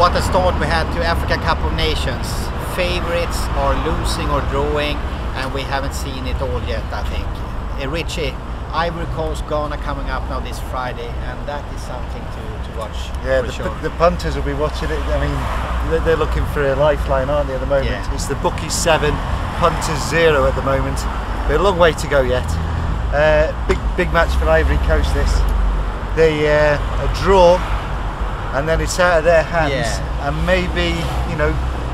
what a start we had to Africa Cup of Nations. Favorites are losing or drawing, and we haven't seen it all yet. I think. Uh, Richie, Ivory Coast, Ghana coming up now this Friday, and that is something to, to watch. Yeah, for the, sure. the punters will be watching it. I mean, they're, looking for a lifeline, aren't they, at the moment? Yeah. It's the bookies seven, punters zero at the moment. But a long way to go yet. Uh, big big match for Ivory Coast. This they uh, a draw, and then it's out of their hands. Yeah. And maybe you know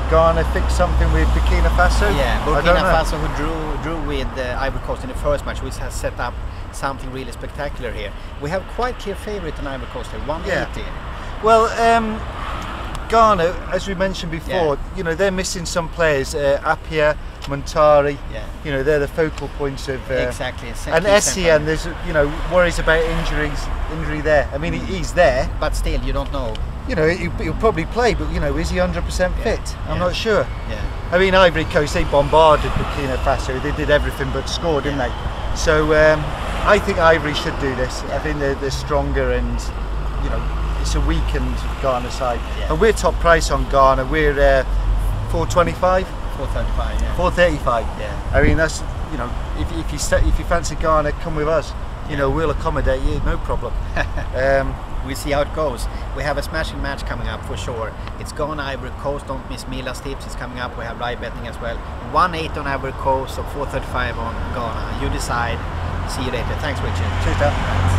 Ghana fix something with Burkina Faso. Yeah, Burkina. Faso who drew drew with uh, Ivory Coast in the first match, which has set up something really spectacular here. We have quite clear favourite in Ivory Coast here, 180. Well, um, Ghana, as we mentioned before, you know they're missing some players. Uh, Appiah, Muntari. Yeah. You know they're the focal points of. Uh, exactly. And. Essien, there's you know worries about injuries, injury there. I mean he, he's there. But still, you don't know. You know he'll, he'll probably play, but you know is he 100% Yeah, fit? I'm yeah. not sure. Yeah. I mean Ivory Coast they bombarded Burkina Faso. They did everything but score, didn't they? So um, I think Ivory should do this. I think they're, they're stronger and you know it's a weakened Ghana side. Yeah. And we're top price on Ghana. We're uh, 425, 435. Yeah. 435. Yeah. I mean that's you know if, if you if you fancy Ghana, come with us. You know we'll accommodate you, no problem. um, We'll see how it goes. We have a smashing match coming up for sure. It's Ghana Ivory Coast. Don't miss Mila's tips. It's coming up. We have live betting as well. 1-8 on Ivory Coast, so 435 on Ghana. You decide. See you later. Thanks, Richard. cheers.